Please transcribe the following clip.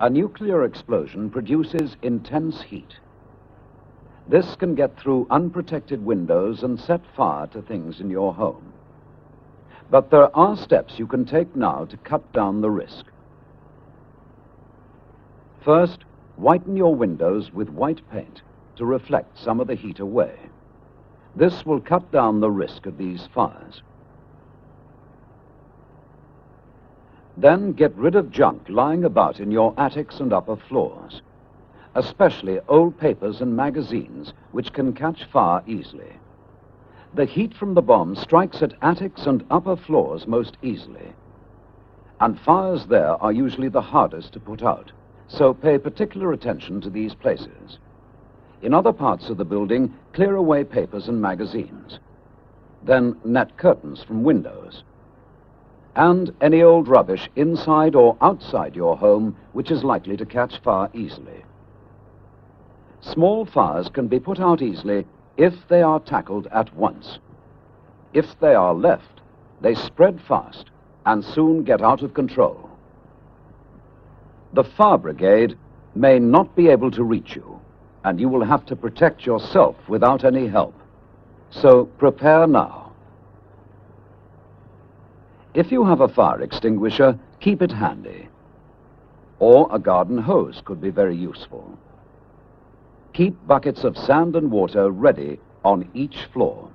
A nuclear explosion produces intense heat. This can get through unprotected windows and set fire to things in your home. But there are steps you can take now to cut down the risk. First, whiten your windows with white paint to reflect some of the heat away. This will cut down the risk of these fires. Then get rid of junk lying about in your attics and upper floors, especially old papers and magazines which can catch fire easily. The heat from the bomb strikes at attics and upper floors most easily. And fires there are usually the hardest to put out, so pay particular attention to these places. In other parts of the building, clear away papers and magazines. Then net curtains from windows and any old rubbish inside or outside your home which is likely to catch fire easily. Small fires can be put out easily if they are tackled at once. If they are left, they spread fast and soon get out of control. The fire brigade may not be able to reach you, and you will have to protect yourself without any help. So prepare now. If you have a fire extinguisher, keep it handy. Or a garden hose could be very useful. Keep buckets of sand and water ready on each floor.